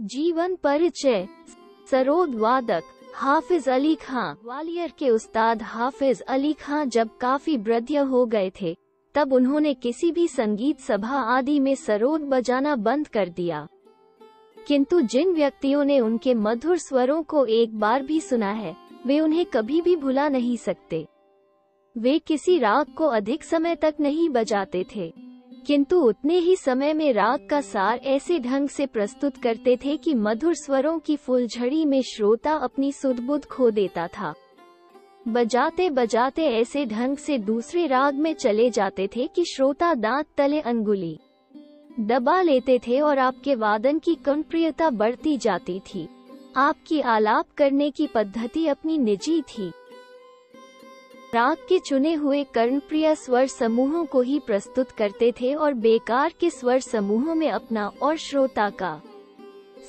जीवन परिचय। सरोद वादक, हाफिज अली खां। ग्वालियर के उस्ताद हाफिज अली खां जब काफ़ी वृद्ध हो गए थे, तब उन्होंने किसी भी संगीत सभा आदि में सरोद बजाना बंद कर दिया। किंतु जिन व्यक्तियों ने उनके मधुर स्वरों को एक बार भी सुना है, वे उन्हें कभी भी भुला नहीं सकते। वे किसी राग को अधिक समय तक नहीं बजाते थे। किंतु उतने ही समय में राग का सार ऐसे ढंग से प्रस्तुत करते थे कि मधुर स्वरों की फुलझड़ी में श्रोता अपनी सुदबुद खो देता था। बजाते बजाते ऐसे ढंग से दूसरे राग में चले जाते थे कि श्रोता दांत तले अंगुली दबा लेते थे और आपके वादन की कर्णप्रियता बढ़ती जाती थी। आपकी आलाप करने की पद्धति अपनी निजी थी। राग के चुने हुए कर्णप्रिय स्वर समूहों को ही प्रस्तुत करते थे और बेकार के स्वर समूहों में अपना और श्रोता का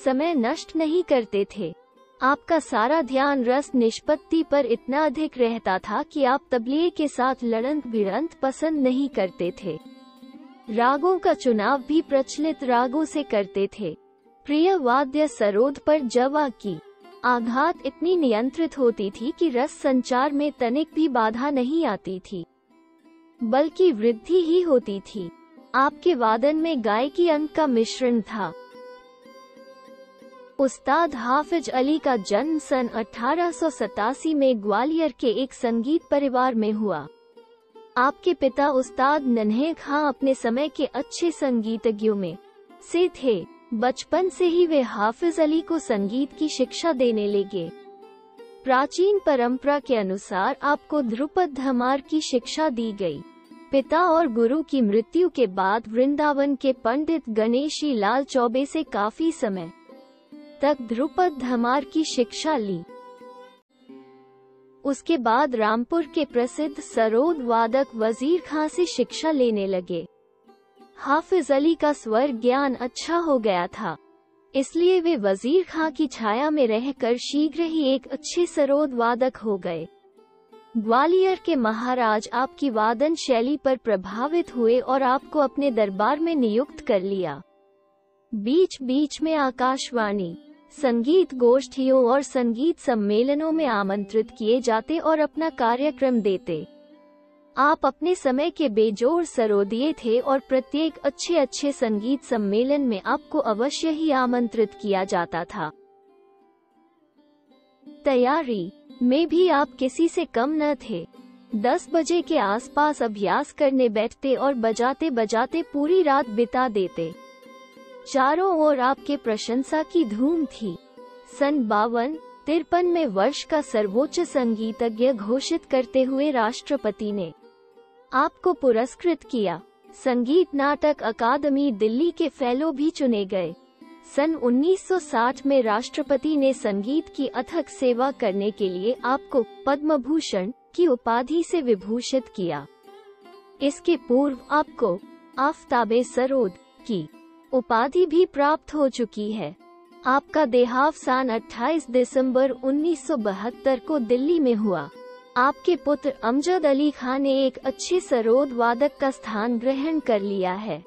समय नष्ट नहीं करते थे। आपका सारा ध्यान रस निष्पत्ति पर इतना अधिक रहता था कि आप तबले के साथ लड़ंत भिड़ंत पसंद नहीं करते थे। रागों का चुनाव भी प्रचलित रागों से करते थे। प्रिय वाद्य सरोद पर जवा की। आघात इतनी नियंत्रित होती थी कि रस संचार में तनिक भी बाधा नहीं आती थी। बल्कि वृद्धि ही होती थी। आपके वादन में गाय की अंक का मिश्रण था। उस्ताद हाफिज अली का जन्म सन अठारह सौ सतासी में ग्वालियर के एक संगीत परिवार में हुआ। आपके पिता उस्ताद नन्हे खां अपने समय के अच्छे संगीतज्ञों में से थे। बचपन से ही वे हाफिज अली को संगीत की शिक्षा देने लगे। प्राचीन परंपरा के अनुसार आपको ध्रुपद धमार की शिक्षा दी गई। पिता और गुरु की मृत्यु के बाद वृंदावन के पंडित गणेशी लाल चौबे से काफ़ी समय तक ध्रुपद धमार की शिक्षा ली। उसके बाद रामपुर के प्रसिद्ध सरोद वादक वज़ीर खां से शिक्षा लेने लगे। हाफिज अली का स्वर ज्ञान अच्छा हो गया था। इसलिए वे वज़ीर खां की छाया में रहकर शीघ्र ही एक अच्छे सरोद वादक हो गए। ग्वालियर के महाराज आपकी वादन शैली पर प्रभावित हुए और आपको अपने दरबार में नियुक्त कर लिया। बीच बीच में आकाशवाणी, संगीत गोष्ठियों और संगीत सम्मेलनों में आमंत्रित किए जाते और अपना कार्यक्रम देते। आप अपने समय के बेजोर सरोदिये थे और प्रत्येक अच्छे अच्छे संगीत सम्मेलन में आपको अवश्य ही आमंत्रित किया जाता था। तैयारी, में भी आप किसी से कम न थे। दस बजे के आसपास अभ्यास करने बैठते और बजाते बजाते पूरी रात बिता देते। चारों ओर आपके प्रशंसा की धूम थी। सन बावन, तिरपन में वर्ष का सर्वोच्च संगीतज्ञ घोषित करते हुए राष्ट्रपति ने आपको पुरस्कृत किया। संगीत नाटक अकादमी दिल्ली के फेलो भी चुने गए। सन 1960 में राष्ट्रपति ने संगीत की अथक सेवा करने के लिए आपको पद्म भूषण की उपाधि से विभूषित किया। इसके पूर्व आपको आफ्ताबे सरोद की उपाधि भी प्राप्त हो चुकी है। आपका देहावसान 28 दिसंबर 1972 को दिल्ली में हुआ। आपके पुत्र अमजद अली खान ने एक अच्छे सरोद वादक का स्थान ग्रहण कर लिया है।